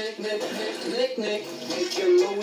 Nick, Nick, Nick, Nick, Nick, Nick, Nick, Nick, Nick, Nick,